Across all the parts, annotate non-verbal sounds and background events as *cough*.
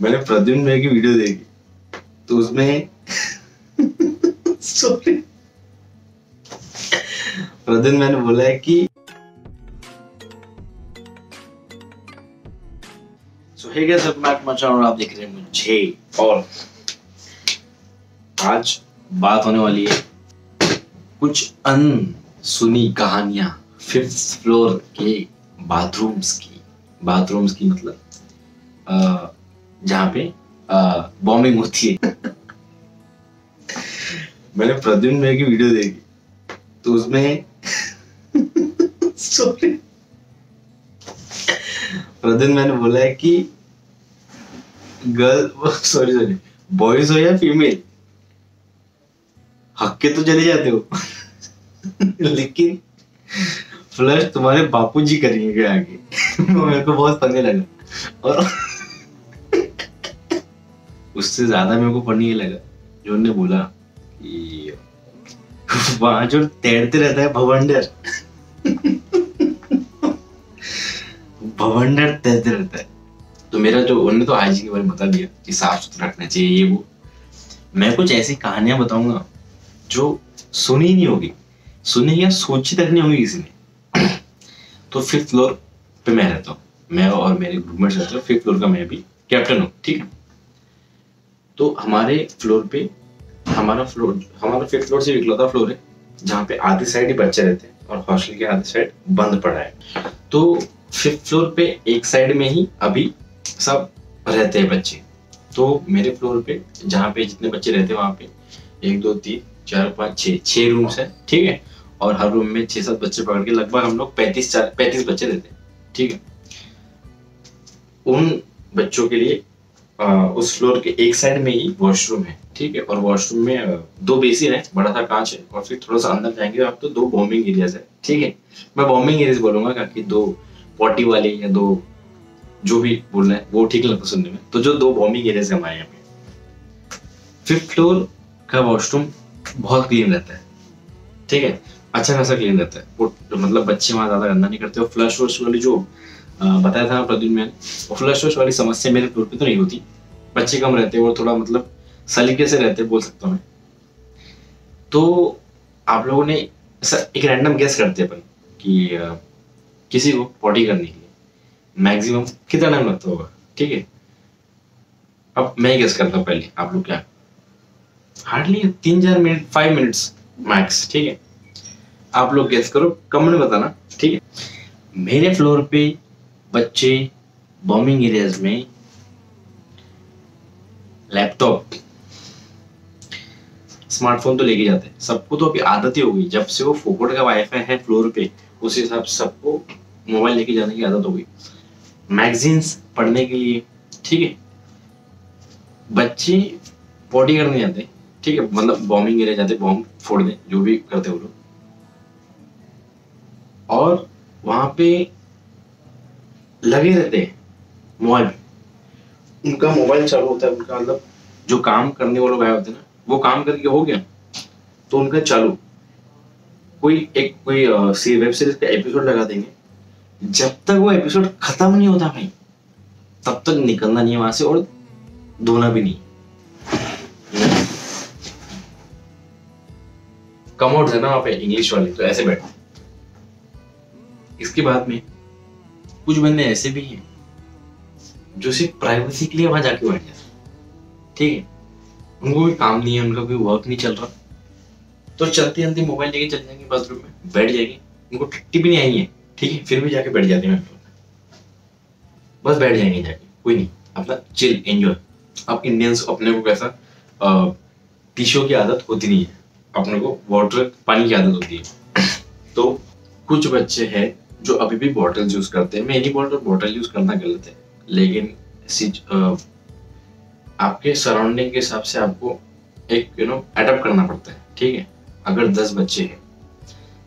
मैंने प्रद्युम्न भाई की वीडियो देखी। तो उसमें *laughs* सॉरी प्रद्युम्न मैंने बोला है कि so hey guys welcome back my channel आप देख रहे हैं मुझे और आज बात होने वाली है कुछ अनसुनी कहानियाँ फिफ्थ फ्लोर के बाथरूम्स की। बाथरूम्स की मतलब जहाँ पे बॉम्बिंग होती है। मैंने प्रद्युम्न भाई की वीडियो देखी। तो उसमें *laughs* सॉरी प्रद्युम्न मैंने बोला है कि गर्ल सॉरी सॉरी बॉयज़ हो या फीमेल हक्के तो चले जाते हो। *laughs* लेकिन फ्लश तुम्हारे बापू जी करेंगे आगे। *laughs* मेरे को बहुत फनी लगा और उससे ज़्यादा मेरे को फनी लगा। जो उन्होंने बोला कि वहाँ जो तैरते रहता है भवंडर भवंडर तैरते रहता है। तो मेरा जो, उनने तो हाइजीन के बारे में बता दिया कि साफ़ सुथरा रखना चाहिए ये वो। मैं कुछ ऐसी कहानियाँ बताऊँगा जो सुनी नहीं होगी, सुनी या सोची तक नहीं होगी किसी ने। तो फिफ्थ फ्लोर पे मैं रहता हूँ। मैं और मेरे ग्रुपमेट्स रहते हैं फिफ्थ फ्लोर का मैं भी कैप्टन हूँ, ठीक है? तो हमारे फ्लोर पे, हमारा फ्लोर, हमारा फिफ्थ फ्लोर से इकलौता फ्लोर है जहाँ पे आधी साइड ही बच्चे रहते हैं और हॉस्टल की आधी साइड बंद पड़ा है। तो फिफ्थ फ्लोर पे एक साइड में ही अभी सब रहते हैं बच्चे। तो मेरे फ्लोर पे, जहाँ पे जितने बच्चे रहते हैं वहाँ पे एक, दो, तीन, चार, पाँच, छः छः रूम्स है, ठीक है? और हर रूम में छः, सात बच्चे पकड़ के लगभग हम लोग पैंतीस, चार, पैंतीस बच्चे रहते हैं, ठीक है? उन बच्चों के लिए आ, उस फ्लोर के एक साइड में ही वॉशरूम है ठीक है? और वॉशरूम में दो बेसिन है बड़ा सा कांच है और फिर थोड़ा सा अंदर जाएँगे आप तो दो बॉम्बिंग एरियाज़ है ठीक है? मैं बॉम्बिंग एरियाज़ बोलूँगा क्योंकि दो पॉटी वाले या दो जो भी बोल रहे हैं वो ठीक लगता है सुनने में। तो जो दो बॉम्बिंग एरियाज़ है हमारे यहाँ पे फिफ्थ फ्लोर का वॉशरूम बहुत क्लीन रहता है ठीक है? अच्छा खासा क्लीन रहता है। वो मतलब बच्चे वहाँ ज़्यादा गंदा नहीं करते फ्लश वॉश वाली जो बताया था प्रद्युम्न मैंने फ्लश वाली समस्या मेरे फ्लोर पे तो नहीं होती। बच्चे कम रहते और थोड़ा मतलब सलीके से रहते बोल सकता हूँ मैं। तो आप लोगों ने एक रैंडम गैस करते अपन कि किसी को पॉटी करने के लिए। मैक्सिमम कितना टाइम लगता होगा? ठीक है? अब मैं गैस करता हूँ पहले, आप लोग क्या? हार्डली तीन चार मिनट फाइव मिनट्स मैक्स ठीक है? आप लोग गैस करो, कमेंट बताना, ठीक है? मेरे फ्लोर पे बच्चे बॉम्बिंग एरियाज़ में लैपटॉप स्मार्टफ़ोन तो लेके जाते हैं। सबको तो अभी आदत ही हो गई। जब से वो फोकट का वाईफाई है फ्लोर पे, उस हिसाब से सबको मोबाइल लेके जाने की आदत हो गई। मैगजीन्स पढ़ने के लिए, ठीक है? बच्चे पॉटी करने जाते ठीक है? मतलब बॉम्बिंग एरिया जाते बॉम्ब फोड़ दें जो भी करते वो लोग। और वहाँ पे लगे रहते हैं, मोबाइल। उनका मोबाइल चालू होता है, उनका मतलब जो काम करने वाले भाई होते हैं ना, वो काम करके हो गया तो उनका चालू। कोई एक, कोई सी, वेब सीरीज़ का एपिसोड लगा देंगे, जब तक वो एपिसोड खत्म नहीं होता भाई, तब तक निकलना नहीं है वहाँ से और धोना भी नहीं। कमोड्स है ना वहाँ पे इंग्लिश वाले तो ऐसे बैठे। इसके बाद में कुछ बंदे ऐसे भी हैं जो सिर्फ़ प्राइवेसी के लिए वहाँ जाके बैठ जाते ठीक है? उनको कोई काम नहीं है, उनका कोई वर्क नहीं चल रहा। तो चलते चलते मोबाइल लेके चले जाएँगे बाथरूम में, बैठ जाएँगे। उनको टट्टी भी नहीं आई है, ठीक है? फिर भी जाके बैठ जाते हैं बस बैठ जाएँगे जाके, कोई नहीं। अपना चिल एंजॉय अब इंडियंस अपने को कैसा टिश्यू की आदत होती नहीं है। अपने को वाटर पानी की आदत होती है। तो कुछ बच्चे हैं जो अभी भी बॉटल्स यूज़ करते हैं, मैं नहीं बोल रहा बॉटल यूज़ करना गलत है। लेकिन आपके सराउंडिंग के हिसाब से आपको एक यू नो अडेप्ट करना पड़ता है, ठीक है? अगर दस बच्चे हैं,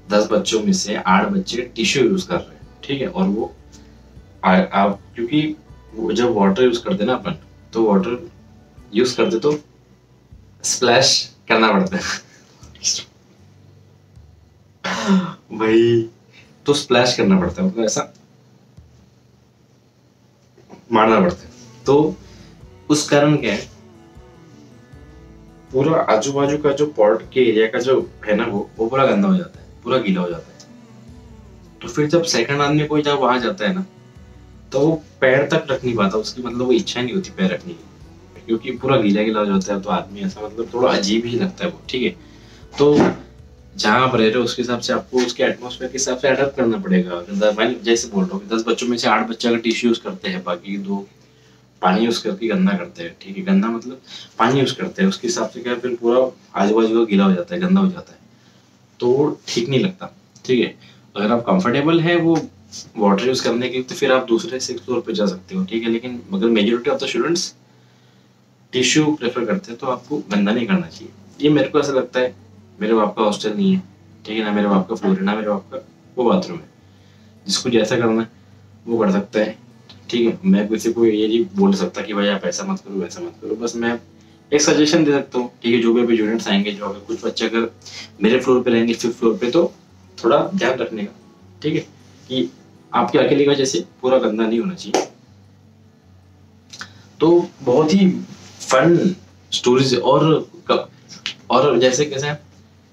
दस बच्चों में से आठ बच्चे टिश्यू यूज़ कर रहे हैं, ठीक है? और वो आ- आप, क्योंकि वो जब वाटर यूज़ करते ना अपन तो वाटर यूज़ करते तो स्प्लैश करना पड़ता है। *laughs* भाई तो स्प्लैश करना पड़ता है मतलब ऐसा मारना पड़ता है। तो उस कारण क्या है? पूरा आजू बाजू का जो पॉट के एरिया का जो है ना, वो वो पूरा गंदा हो जाता है, पूरा गीला हो जाता है। तो फिर जब सेकंड आदमी कोई जब वहाँ जाता है ना तो वो पैर तक रख नहीं पाता, उसकी मतलब वो इच्छा नहीं होती पैर रखने की। क्योंकि पूरा गीला गीला हो जाता है तो आदमी ऐसा मतलब थोड़ा अजीब ही लगता है वो, ठीक है? तो जहाँ आप रह रहे हो, उसके हिसाब से आपको उसके एटमोसफेयर के हिसाब से अडेप्ट करना पड़ेगा। अगर जैसे बोल रहा हूँ, दस बच्चों में से आठ बच्चे अगर टिश्यू यूज़ करते हैं, बाकी दो पानी यूज़ करके गंदा करते हैं, ठीक है? गंदा मतलब पानी यूज़ करते हैं, उसके हिसाब से क्या फिर पूरा आजू बाजू का गीला हो जाता है, गंदा हो जाता है। तो ठीक नहीं लगता, ठीक है? अगर आप कंफर्टेबल है वो वाटर यूज़ करने के तो फिर आप दूसरे सिक्स फ्लोर पे जा सकते हो, ठीक है? लेकिन मगर majority of the students tissue prefer करते हैं तो आपको गंदा नहीं करना चाहिए। ये मेरे को ऐसा लगता है। मेरे बाप का हॉस्टल नहीं है, ठीक है ना? मेरे बाप का फ्लोर है ना? मेरे बाप का वो बाथरूम है। जिसको जैसा करना है, वो कर सकता है। ठीक है? मैं किसी को ये नहीं बोल सकता कि भाई आप ऐसा मत करो, वैसा मत करो। बस मैं एक सजेशन दे सकता हूँ ठीक है जो भी अभी स्टूडेंट्स आएँगे, जो अगर कुछ बच्चे अगर मेरे फ्लोर पे रहेंगे फिफ्थ फ्लोर पे तो थोड़ा ध्यान रखने का, ठीक है? कि आपके अकेले का जैसे पूरा गंदा नहीं होना चाहिए। तो बहुत ही फन स्टोरीज और और जैसे कैसे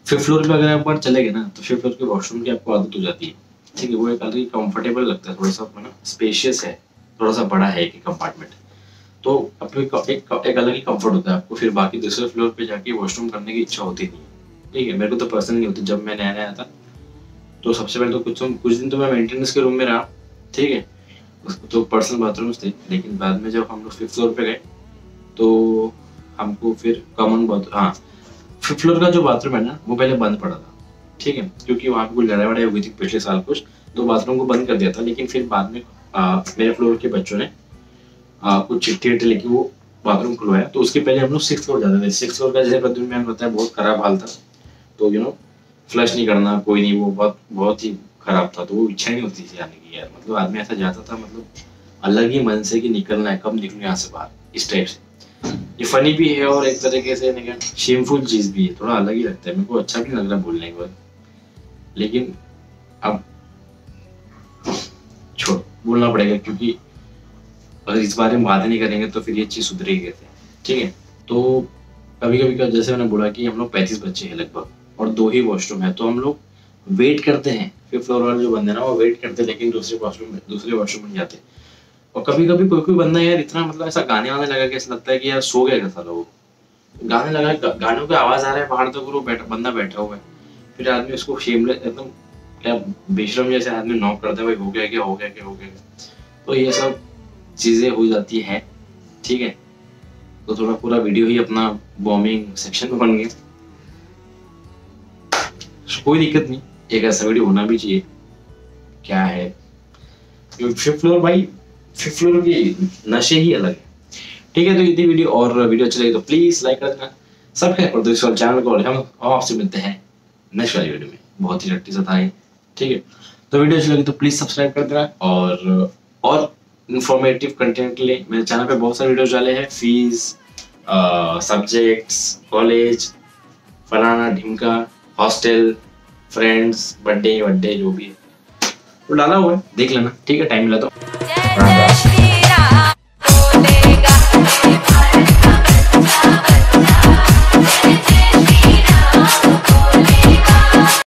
फिफ्थ फ्लोर पे अगर आप बार चले गए ना तो फिफ्थ फ्लोर के वॉशरूम की आपको आदत हो जाती है। ठीक है वो एक अलग कंफर्टेबल लगता है थोड़ा सा ना स्पेशियस है थोड़ा सा बड़ा है एक कंपार्टमेंट तो आपको एक, एक, एक अलग ही कंफर्ट होता है आपको फिर बाकी दूसरे फ्लोर पे जाके वॉशरूम करने की इच्छा होती नहीं है। ठीक है मेरे को तो पर्सनल होती जब मैं नया नया था तो सबसे पहले तो कुछ कुछ दिन तो मैं मेंटेनेंस के रूम में रहा ठीक है। उसको तो पर्सनल बाथरूम्स थे लेकिन बाद में जब हम लोग फिफ्थ फ्लोर पे गए तो हमको फिर कॉमन बाथरूम हाँ फिफ्थ फ्लोर का जो बाथरूम है ना वो पहले बंद पड़ा था। ठीक है? क्योंकि वहाँ पे कोई लड़ाई वड़ाई हुई थी पिछले साल कुछ तो बाथरूम को बंद कर दिया था लेकिन फिर बाद में आ, मेरे फ्लोर के बच्चों ने आ, कुछ चिट्ठी विट्ठी लेके वो बाथरूम खुलवाया। तो उसके पहले हम लोग सिक्स फ्लोर जाते थे। सिक्स फ्लोर का जैसे प्रतिदिन में है बहुत खराब हाल था। तो यू नो फ्लश नहीं करना कोई नहीं वो बहुत बहुत ही खराब था। तो वो इच्छा नहीं होती थी जाने की यार। मतलब आदमी ऐसा जाता था मतलब अलग ही मन से कि निकलना है कब निकलूँ यहाँ से बाहर इस टाइप से। ये फनी भी है और एक तरीके से शेमफुल चीज़ भी है, थोड़ा अलग ही लगता है, मेरे को अच्छा भी लग रहा है बोलने के बाद। लेकिन अब छोड़, बोलना पड़ेगा क्योंकि अगर इस बारे में बात नहीं करेंगे तो फिर ये चीज़ सुधरेगी कैसे ठीक है? तो कभी कभी जैसे मैंने बोला कि हम लोग पैंतीस बच्चे हैं लगभग, और दो ही वॉशरूम है तो हम लोग वेट करते हैं फिफ्थ फ्लोर वाले जो बंदे ना, वो वेट करते हैं, लेकिन दूसरे वॉशरूम में, दूसरे वॉशरूम में जाते। और कभी कभी कोई कोई बंदा यार इतना मतलब ऐसा गाने वाने लगा कि ऐसा लगता है कि यार सो गया था लोग। गाने लगा गानों की आवाज़ आ रहा है बाहर तक वो बैठा, बंदा बैठा हुआ है। फिर आदमी उसको शेमलेस एकदम क्या बेशरम जैसे आदमी नॉक करता है, भाई हो गया क्या, हो गया क्या, हो गया तो ये सब चीज़ें हो जाती है, ठीक है? तो थोड़ा पूरा वीडियो ही अपना बॉम्बिंग सेक्शन में बन गया। कोई दिक्कत नहीं, एक ऐसा वीडियो होना भी चाहिए। क्या है? फिफ्थ फ्लोर भाई फिफ्थ फ्लोर की नशे ही अलग है। ठीक है तो यदि वीडियो और वीडियो अच्छी लगी तो प्लीज़ लाइक कर देना सब्सक्राइब कर दो इस चैनल को और हम आपसे मिलते हैं नेक्स्ट वाली वीडियो में। बहुत ही रट्टी सा था ठीक है तो वीडियो अच्छी लगी तो प्लीज़ सब्सक्राइब कर देना और और इंफॉर्मेटिव कंटेंट के लिए मेरे चैनल पे बहुत सारे वीडियोस डाले हैं। फ़ीस सब्जेक्ट्स कॉलेज फलाना ढिमका हॉस्टल फ्रेंड्स बर्थडे बर्थडे जो भी है। तो डाला हुआ है, देख लेना। ठीक है टाइम मिला तो।